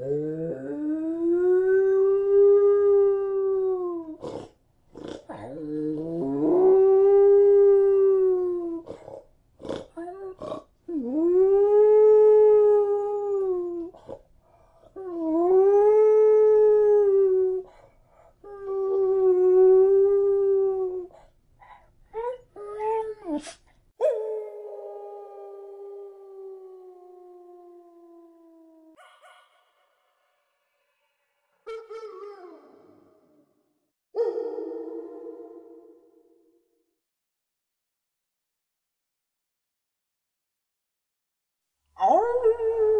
Uh, Oh.